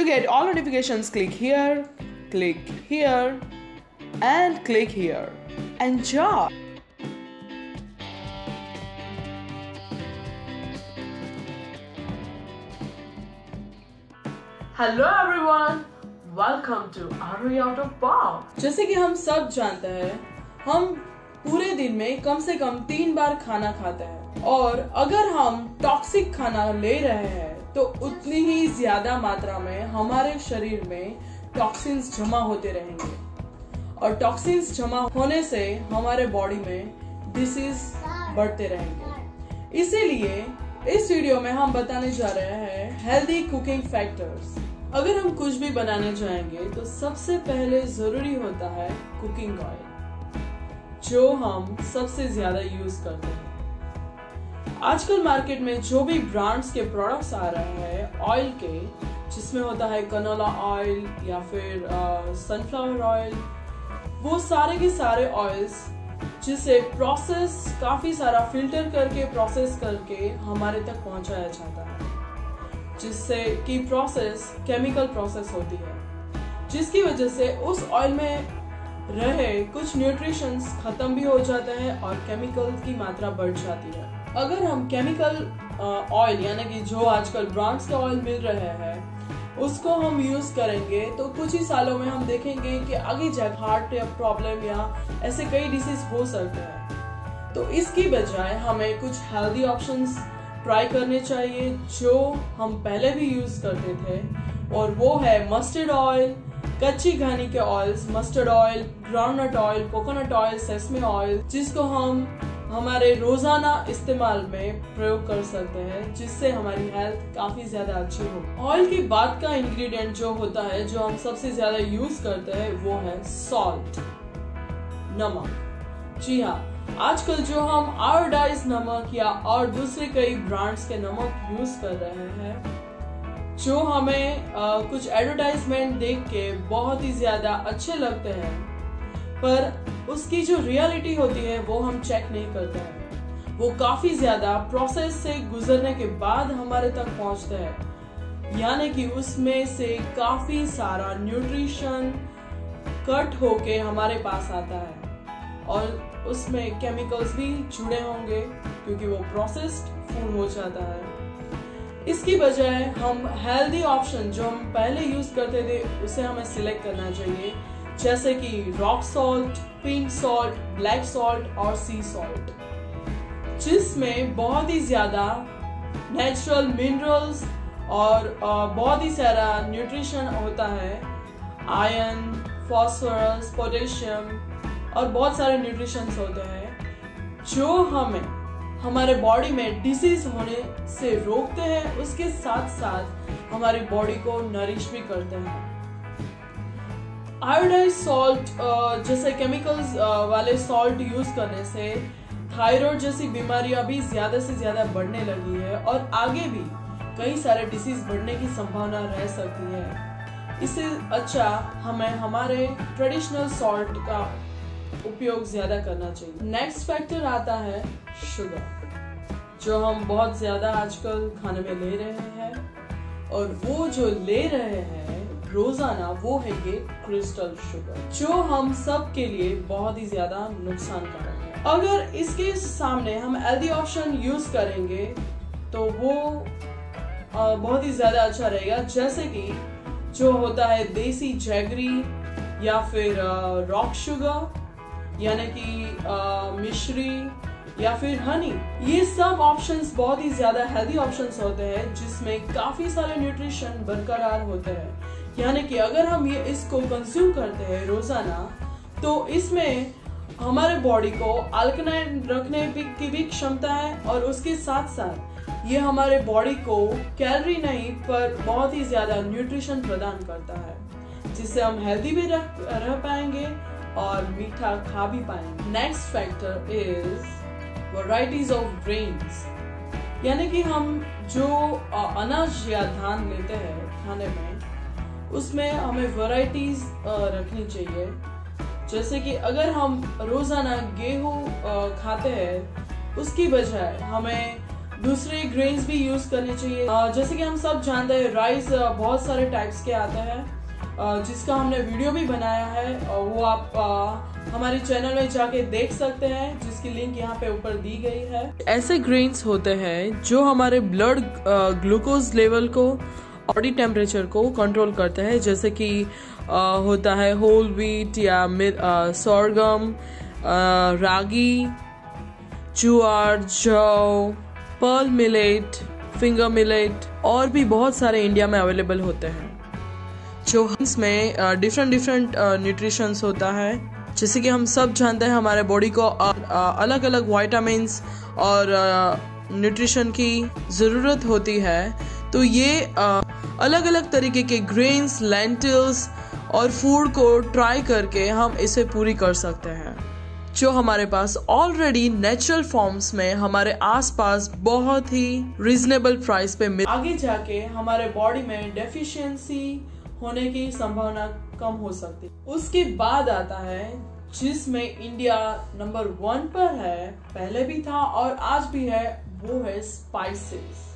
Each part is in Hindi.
To get all notifications, click here, click here, and click here. Enjoy! Hello everyone welcome to R out of box जैसे कि हम सब जानते हैं हम पूरे दिन में कम से कम तीन बार खाना खाते हैं और अगर हम टॉक्सिक खाना ले रहे हैं तो उतनी ही ज़्यादा मात्रा में हमारे शरीर में टॉक्सिन्स जमा होते रहेंगे। और टॉक्सिन्स जमा होने से हमारे बॉडी में डिसीज बढ़ते रहेंगे। इसीलिए इस वीडियो में हम बताने जा रहे हैं हेल्दी कुकिंग फैक्टर्स अगर हम कुछ भी बनाने जाएँगे तो सबसे पहले ज़रूरी होता है कुकिंग ऑयल जो हम सबसे ज़्यादा यूज़ करते हैं। आजकल मार्केट में जो भी ब्रांड्स के प्रोडक्ट्स आ रहे हैं ऑयल के, जिसमें होता है कनोला ऑयल या फिर सनफ्लावर ऑयल वो सारे के सारे ऑयल्स जिसे प्रोसेस काफ़ी सारा फ़िल्टर करके प्रोसेस करके हमारे तक पहुँचाया जाता है। जिससे कि प्रोसेस केमिकल प्रोसेस होती है। जिसकी वजह से उस ऑयल में रहे कुछ न्यूट्रिशंस खत्म भी हो जाते हैं और केमिकल की मात्रा बढ़ जाती है। अगर हम केमिकल ऑयल यानी कि जो आजकल ब्रांड्स के ऑयल मिल रहे हैं, उसको हम यूज़ करेंगे तो कुछ ही सालों में हम देखेंगे कि आगे जाकर हार्ट या प्रॉब्लम या ऐसे कई डिसीज हो सकते हैं। तो इसकी बजाय हमें कुछ हेल्दी ऑप्शंस ट्राई करने चाहिए, जो हम पहले भी यूज़ करते थे, और वो है मस्टर्ड ऑयल कच्ची घानी के oils mustard oil groundnut oil coconut oil sesame oil जिसको हम हमारे रोज़ाना इस्तेमाल में प्रयोग कर सकते हैं जिससे हमारी हेल्थ काफ़ी ज़्यादा अच्छी हो। ऑयल की बात का इंग्रेडिएंट जो होता है जो हम सबसे ज़्यादा यूज़ करते हैं वो है सॉल्ट नमक। जी हाँ आजकल जो हम आयोडाइज नमक या और दूसरे कई ब्रांड्स के नमक यूज़ कर रहे हैं जो हमें आ, कुछ एडवर्टाइजमेंट देख के बहुत ही ज़्यादा अच्छे लगते हैं। पर उसकी जो रियलिटी होती है, वो हम चेक नहीं करते हैं। वो काफ़ी ज़्यादा प्रोसेस से गुजरने के बाद हमारे तक पहुँचते हैं। यानी कि उसमें से काफ़ी सारा न्यूट्रिशन कट होके हमारे पास आता है। और उसमें केमिकल्स भी जुड़े होंगे, क्योंकि वो प्रोसेस्ड फ़ूड हो जाता है। इसकी बजाय हम हेल्दी ऑप्शन जो हम पहले यूज़ करते थे, उसे हमें सिलेक्ट करना चाहिए। जैसे कि rock salt pink salt black salt और सी सॉल्ट जिसमें बहुत ही ज़्यादा नेचुरल मिनरल्स और बहुत ही सारा न्यूट्रिशन होता है। आयरन फॉस्फोरस पोटेशियम और बहुत सारे न्यूट्रिशन होते हैं, जो हमें, हमारे बॉडी में डिसीज होने से रोकते हैं, उसके साथ साथ हमारी बॉडी को नरिश भी करते हैं। आयोडाइज सॉल्ट जैसे केमिकल्स वाले सॉल्ट यूज़ करने से थायराइड जैसी बीमारियाँ भी ज़्यादा से ज़्यादा बढ़ने लगी है और आगे भी कई सारे डिसीज बढ़ने की संभावना रह सकती है। इससे अच्छा हमें हमारे ट्रेडिशनल सॉल्ट का उपयोग ज़्यादा करना चाहिए। नेक्स्ट फैक्टर आता है शुगर जो हम बहुत ज़्यादा आजकल खाने में ले रहे हैं और वो जो ले रहे हैं रोज़ाना वो है ये क्रिस्टल शुगर जो हम सब के लिए बहुत ही ज़्यादा नुकसान कारक है। अगर इसके सामने हम हेल्दी ऑप्शन यूज़ करेंगे तो वो बहुत ही ज़्यादा अच्छा रहेगा। जैसे कि जो होता है देसी जैगरी या फिर रॉक शुगर यानी कि मिश्री या फिर हनी ये सब ऑप्शंस बहुत ही ज़्यादा हेल्दी ऑप्शंस होते हैं, जिसमें काफ़ी सारे न्यूट्रिशन बरकरार होते हैं। यानी कि अगर हम ये इसको कंज्यूम करते हैं रोज़ाना तो इसमें हमारे बॉडी को अल्कनाइन रखने की भी क्षमता है और उसके साथ साथ ये हमारे बॉडी को कैलोरी नहीं पर बहुत ही ज़्यादा न्यूट्रिशन प्रदान करता है जिससे हम हेल्दी भी रह, रह पाएँगे और मीठा खा भी पाएँगे। Next factor is varieties of grains यानी कि हम जो अनाज या धान लेते हैं खाने में उसमें हमें वैरायटीज रखनी चाहिए। जैसे कि अगर हम रोज़ाना गेहूँ खाते हैं, उसकी बजाय हमें दूसरे ग्रेन्स भी यूज़ करने चाहिए। जैसे कि हम सब जानते हैं राइस बहुत सारे टाइप्स के आते हैं। जिसका हमने वीडियो भी बनाया है वो आप हमारे चैनल में जाके देख सकते हैं, जिसकी लिंक यहाँ पे ऊपर दी गई है। ऐसे ग्रेन्स होते हैं, जो हमारे ब्लड ग्लूकोज लेवल को बॉडी टेम्परेचर को कंट्रोल करते हैं, जैसे कि होता है होल व्हीट या सोरगम रागी जुआर जौ पर्ल मिलेट फिंगर मिलेट और भी बहुत सारे इंडिया में अवेलेबल होते हैं। जो में डिफरेंट डिफरेंट न्यूट्रिशंस होता है, जैसे कि हम सब जानते हैं हमारे बॉडी को अलग अलग वाइटामिन और न्यूट्रिशन की ज़रूरत होती है तो ये अलग अलग तरीके के ग्रेन्स लेंटिल्स और फ़ूड को ट्राई करके हम इसे पूरी कर सकते हैं। जो हमारे पास ऑलरेडी नेचुरल फॉर्म्स में हमारे आसपास बहुत ही रिजनेबल प्राइस पे मिल आगे जाके हमारे बॉडी में डेफिशिएंसी होने की संभावना कम हो सकती उसके बाद आता है, जिसमें इंडिया नंबर वन पर है, पहले भी था और आज भी है, वो है स्पाइसेस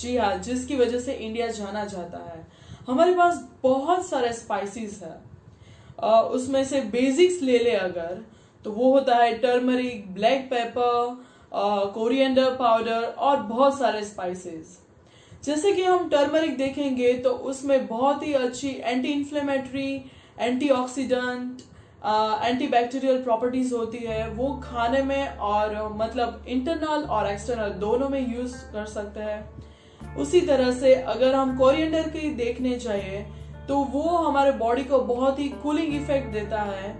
जी हाँ जिसकी वजह से इंडिया जाना जाता है। हमारे पास बहुत सारे स्पाइसेस है। उसमें से बेसिक्स ले ले अगर तो वो होता है turmeric black pepper coriander powder और बहुत सारे स्पाइसेस जैसे कि हम टर्मरिक देखेंगे तो उसमें बहुत ही अच्छी anti inflammatory antioxidant anti bacterial properties होती है। वो खाने में और मतलब इंटरनल और एक्सटर्नल दोनों में यूज़ कर सकते हैं। उसी तरह से अगर हम कोरिएंडर की देखने चाहिए तो वो हमारे बॉडी को बहुत ही कूलिंग इफ़ेक्ट देता है।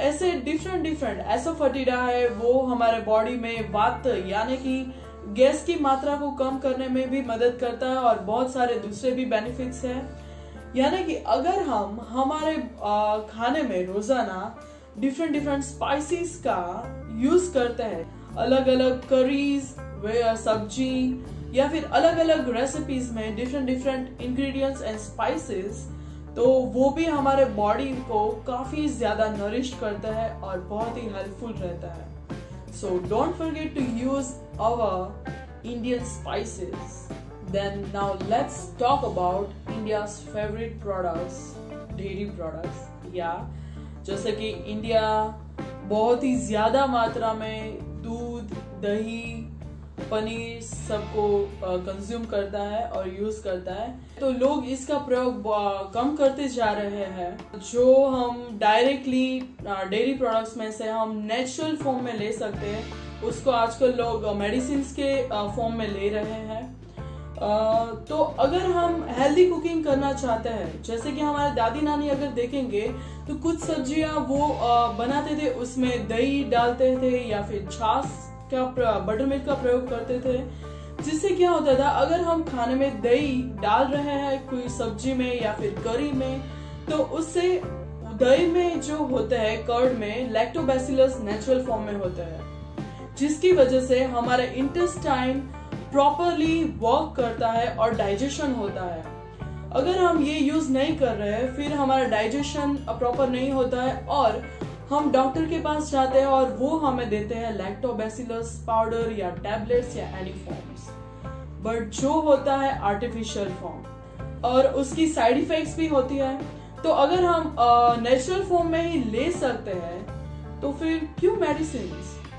ऐसे डिफरेंट डिफरेंट एसोफर्टिडा है, वो हमारे बॉडी में वात, यानी कि गैस की मात्रा को कम करने में भी मदद करता है और बहुत सारे दूसरे भी बेनिफिट्स है। यानी कि अगर हम, हमारे खाने में रोज़ाना डिफरेंट डिफरेंट स्पाइसेस का यूज़ करते हैं अलग अलग करीज सब्ज़ी या फिर अलग अलग रेसिपीज़ में different different ingredients and spices तो वो भी हमारे बॉडी को काफ़ी ज़्यादा नरिश करता है और बहुत ही हेल्पफुल रहता है। So don't forget to use our Indian spices then now let's talk about India favourite products dairy products या जैसे कि इंडिया बहुत ही ज़्यादा मात्रा में दूध, दही पनीर सबको कंज्यूम करता है और यूज़ करता है। तो लोग इसका प्रयोग कम करते जा रहे हैं। जो हम डायरेक्टली डेयरी प्रोडक्ट्स में से हम नेचुरल फॉर्म में ले सकते हैं, उसको आजकल लोग मेडिसिन के फॉर्म में ले रहे हैं। तो अगर हम हेल्दी कुकिंग करना चाहते हैं, जैसे कि हमारे दादी नानी अगर देखेंगे तो कुछ सब्ज़ियाँ वो बनाते थे, उसमें दही डालते थे या फिर छाछ का बटर मिल्क का प्रयोग करते थे, जिससे क्या होता था, अगर हम खाने में दही डाल रहे हैं, कोई सब्ज़ी में या फिर करी में तो उससे दही में जो होता है कर्ड में लैक्टोबैसिलस नेचुरल फॉर्म में होता है, जिसकी वजह से हमारा इंटेस्टाइन प्रॉपरली वर्क करता है और डाइजेशन होता है। अगर हम ये यूज़ नहीं कर रहे, फिर हमारा डाइजेशन प्रॉपर नहीं होता है और हम डॉक्टर के पास जाते हैं और वो हमें देते हैं लैक्टोबैसिलस पाउडर या टैबलेट्स या एनी फॉर्म्स बट जो होता है आर्टिफिशियल फॉर्म और उसकी साइड इफेक्ट्स भी होती है। तो अगर हम नेचुरल फॉर्म में ही ले सकते हैं तो फिर क्यों मेडिसिन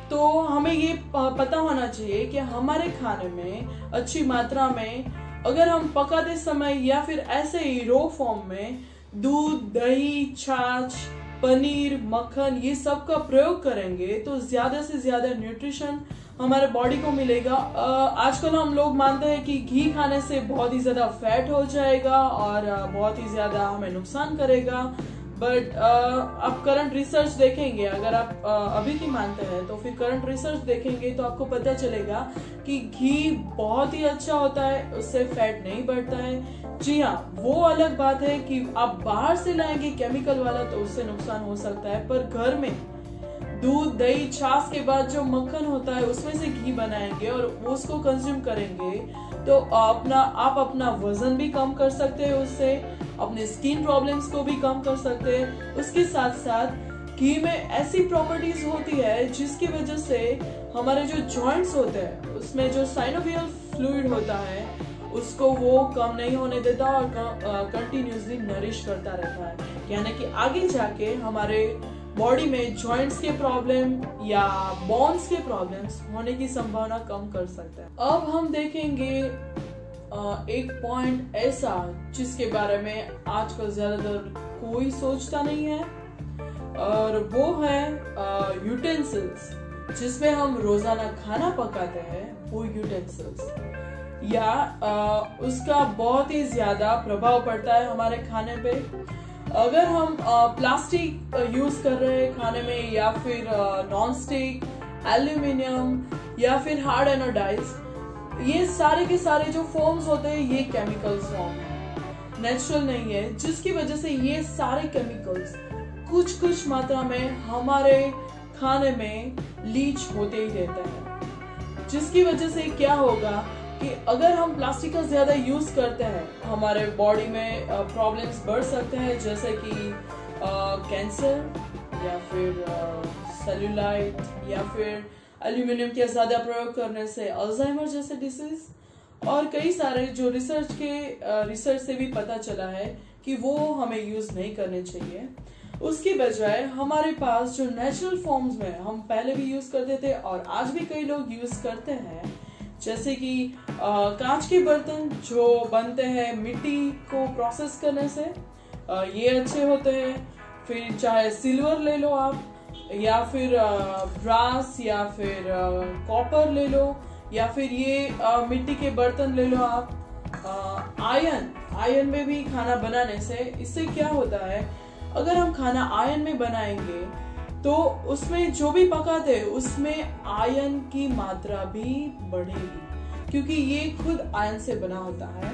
तो हमें ये पता होना चाहिए कि हमारे खाने में अच्छी मात्रा में अगर हम पकाते समय या फिर ऐसे ही रो फॉर्म में दूध, दही, छाछ पनीर, मक्खन, ये सब का प्रयोग करेंगे तो ज़्यादा से ज़्यादा न्यूट्रिशन हमारे बॉडी को मिलेगा। आजकल हम लोग मानते हैं कि घी खाने से बहुत ही ज़्यादा फैट हो जाएगा और बहुत ही ज़्यादा हमें नुकसान करेगा। बट uh, आप करंट रिसर्च देखेंगे अगर आप uh, अभी की मानते हैं तो फिर करंट रिसर्च देखेंगे तो आपको पता चलेगा कि घी बहुत ही अच्छा होता है उससे फैट नहीं बढ़ता है। जी हाँ वो अलग बात है कि आप बाहर से लाएँगे केमिकल वाला तो उससे नुकसान हो सकता है पर घर में दूध दही छाछ के बाद जो मक्खन होता है उसमें से घी बनाएँगे और उसको कंज्यूम करेंगे तो अपना, आप अपना वज़न भी कम कर सकते हैं उससे, अपने स्किन प्रॉब्लम्स को भी कम कर सकते हैं। उसके साथ साथ घी में ऐसी प्रॉपर्टीज़ होती है जिसकी वजह से हमारे जो जॉइंट्स होते हैं, उसमें जो साइनोवियल फ्लूड होता है, उसको वो कम नहीं होने देता और कंटिन्यूसली नरिश करता रहता है। यानी कि आगे जाके हमारे बॉडी में जॉइंट्स के प्रॉब्लम या बोन्स के प्रॉब्लम्स होने की संभावना कम कर सकता है। अब हम देखेंगे एक पॉइंट ऐसा जिसके बारे में आजकल ज़्यादातर कोई सोचता नहीं है और वो है यूटेंसिल्स जिसमें हम रोज़ाना खाना पकाते हैं वो यूटेंसिल्स या आ, उसका बहुत ही ज़्यादा प्रभाव पड़ता है हमारे खाने पे। अगर हम प्लास्टिक यूज़ कर रहे हैं खाने में, या फिर नॉन स्टिक एल्यूमिनियम या फिर हार्ड एनोडाइज ये सारे के सारे जो फॉर्म्स होते हैं, ये केमिकल्स फॉर्म है। नेचुरल नहीं है, जिसकी वजह से ये सारे केमिकल्स कुछ कुछ मात्रा में हमारे खाने में लीच होते ही रहता है। जिसकी वजह से क्या होगा कि अगर हम प्लास्टिक का ज़्यादा यूज़ करते हैं, हमारे बॉडी में प्रॉब्लम्स बढ़ सकते हैं, जैसे कि कैंसर, या फिर सेल्यूलाइट या फिर एल्यूमिनियम के ज़्यादा प्रयोग करने से अल्जाइमर जैसे डिसीज और कई सारे जो रिसर्च के रिसर्च से भी पता चला है कि वो हमें यूज़ नहीं करने चाहिए। उसके बजाय हमारे पास जो नेचुरल फॉर्म्स में हम पहले भी यूज़ करते थे और आज भी कई लोग यूज़ करते हैं जैसे कि कांच के बर्तन जो बनते हैं मिट्टी को प्रोसेस करने से ये अच्छे होते हैं। फिर चाहे सिल्वर ले लो आप, या फिर ब्रास या फिर कॉपर ले लो, या फिर ये मिट्टी के बर्तन ले लो आप। आयन आयन में भी खाना बनाने से इससे क्या होता है, अगर हम खाना आयन में बनाएँगे तो उसमें जो भी पकाते उसमें आयन की मात्रा भी बढ़ेगी, क्योंकि ये खुद आयन से बना होता है।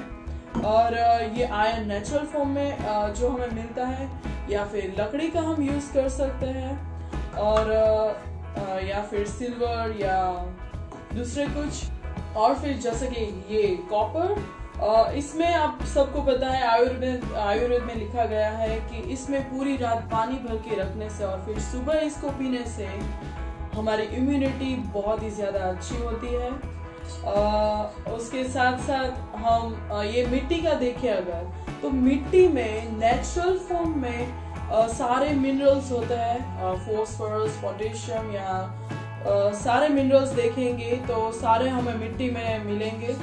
और ये आयन नेचुरल फॉर्म में जो हमें मिलता है, या फिर लकड़ी का हम यूज़ कर सकते हैं, और या फिर सिल्वर या दूसरे कुछ, और फिर जैसे कि ये कॉपर इसमें आप सबको पता है आयुर्वेद आयुर्वेद में लिखा गया है कि इसमें पूरी रात पानी भर के रखने से और फिर सुबह इसको पीने से हमारी इम्यूनिटी बहुत ही ज़्यादा अच्छी होती है। आ, उसके साथ साथ हम आ, ये मिट्टी का देखें अगर तो मिट्टी में नेचुरल फॉर्म में आ, सारे मिनरल्स होते हैं फॉस्फोरस पोटेशियम या सारे मिनरल्स देखेंगे तो सारे हमें मिट्टी में मिलेंगे।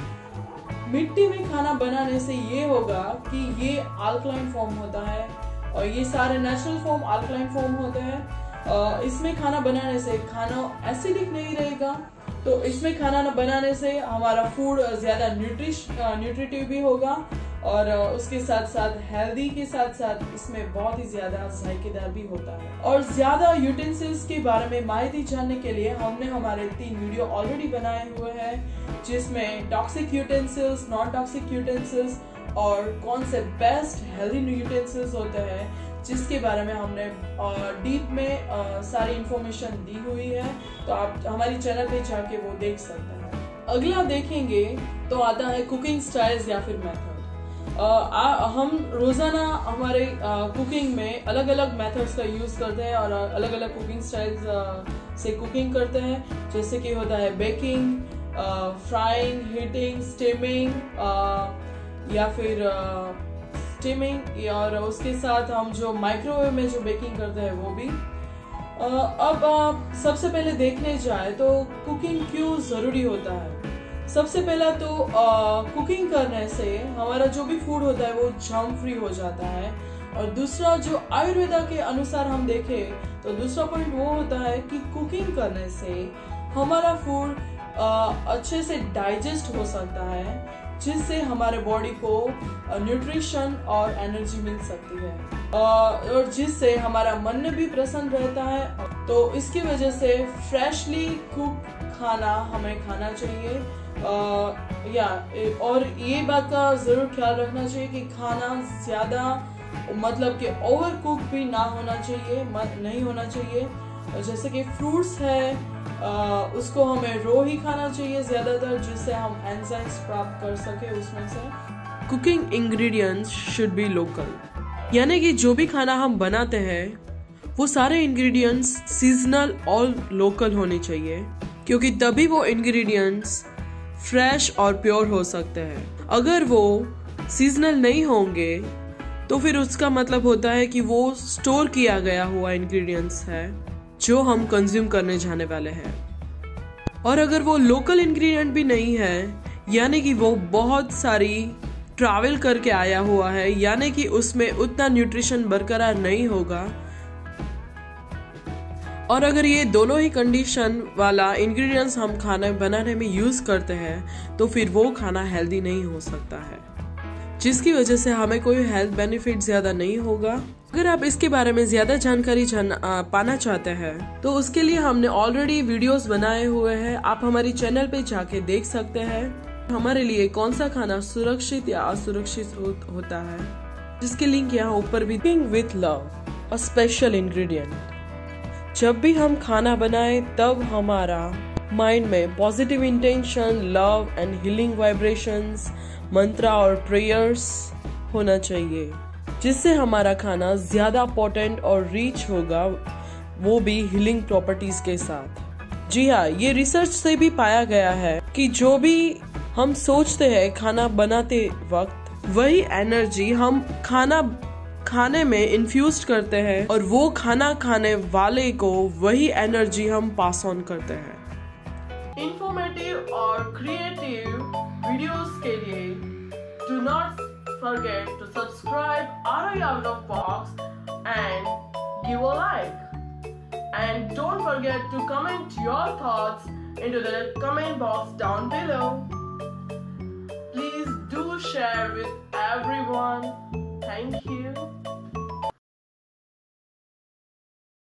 मिट्टी में खाना बनाने से ये होगा कि ये अल्कलाइन फॉर्म होता है और ये सारे नेचुरल फॉर्म आल्कलाइन फॉर्म होते हैं। इसमें खाना बनाने से खाना एसिडिक नहीं रहेगा। तो इसमें खाना बनाने से हमारा फ़ूड ज़्यादा न्यूट्रिश न्यूट्रिटिव भी होगा और उसके साथ साथ हेल्दी के साथ साथ इसमें बहुत ही ज़्यादा जायकेदार भी होता है। और ज़्यादा यूटेंसिल्स के बारे में माहिती जानने के लिए हमने हमारे तीन वीडियो ऑलरेडी बनाए हुए हैं, जिसमें toxic utensils non toxic utensils और कौन से बेस्ट हेल्दी यूटेंसिल्स होते हैं, जिसके बारे में हमने डीप में सारी इंफॉर्मेशन दी हुई है। तो आप हमारी चैनल पे जाके वो देख सकते हैं। अगला देखेंगे तो आता है कुकिंग स्टाइल्स या फिर मेथड आ, हम रोज़ाना हमारे कुकिंग में अलग अलग मेथड्स का यूज़ करते हैं और अलग अलग कुकिंग स्टाइल्स से कुकिंग करते हैं। जैसे कि होता है बेकिंग फ्राइंग हीटिंग स्टीमिंग या फिर स्टीमिंग और उसके साथ हम जो माइक्रोवेव में जो बेकिंग करते हैं वो भी। अब सबसे पहले देखने जाए तो कुकिंग क्यों ज़रूरी होता है? सबसे पहला तो आ, कुकिंग करने से हमारा जो भी फ़ूड होता है वो जम फ्री हो जाता है। और दूसरा जो आयुर्वेदा के अनुसार हम देखें तो दूसरा पॉइंट वो होता है कि कुकिंग करने से हमारा फ़ूड अच्छे से डाइजेस्ट हो सकता है जिससे हमारे बॉडी को न्यूट्रिशन और एनर्जी मिल सकती है। और जिससे हमारा मन भी प्रसन्न रहता है। तो इसकी वजह से फ्रेशली कुक खाना हमें खाना चाहिए। आ, या और ये बात का ज़रूर ख्याल रखना चाहिए कि खाना ज़्यादा मतलब कि ओवर कुक भी ना होना चाहिए मत नहीं होना चाहिए। जैसे कि फ्रूट्स है आ, उसको हमें रो ही खाना चाहिए ज़्यादातर जिससे हम एंजाइम्स प्राप्त कर सके उसमें से। Cooking ingredients should be local यानी कि जो भी खाना हम बनाते हैं वो सारे इंग्रेडिएंट्स सीजनल और लोकल होने चाहिए। क्योंकि तभी वो इंग्रेडिएंट्स फ्रेश और प्योर हो सकते हैं। अगर वो सीजनल नहीं होंगे तो फिर उसका मतलब होता है कि वो स्टोर किया गया हुआ इंग्रेडिएंट्स है, जो हम कंज्यूम करने जाने वाले हैं। और अगर वो लोकल इंग्रेडिएंट भी नहीं है, यानी कि वो बहुत सारी ट्रैवल करके आया हुआ है, यानी कि उसमें उतना न्यूट्रिशन बरकरार नहीं होगा और अगर ये दोनों ही कंडीशन वाला इंग्रेडिएंट्स हम खाना बनाने में यूज़ करते हैं तो फिर वो खाना हेल्दी नहीं हो सकता है। जिसकी वजह से हमें कोई हेल्थ बेनिफिट ज़्यादा नहीं होगा। अगर आप इसके बारे में ज़्यादा जानकारी जान, आ, पाना चाहते हैं तो उसके लिए हमने ऑलरेडी वीडियोस बनाए हुए हैं। आप हमारी चैनल पे जाके देख सकते हैं हमारे लिए कौन सा खाना सुरक्षित या असुरक्षित हो, होता है। जिसके लिंक यहाँ ऊपर भी। With love a special ingredient जब भी हम खाना बनाए, तब हमारा माइंड में positive intention love and healing vibrations mantra और प्रेयर्स होना चाहिए, जिससे हमारा खाना ज़्यादा पोटेंट और रीच होगा, वो भी हीलिंग प्रॉपर्टीज़ के साथ। जी हाँ ये रिसर्च से भी पाया गया है कि जो भी हम सोचते हैं खाना बनाते वक्त, वही एनर्जी हम खाना खाने में इन्फ्यूज करते हैं और वो खाना खाने वाले को वही एनर्जी हम पास ऑन करते हैं। इंफॉर्मेटिव और क्रिएटिव वीडियोस के लिए do not forget to subscribe R I out of box and give a like and don't forget to comment your thoughts into the comment box down below please do share with everyone Thank you.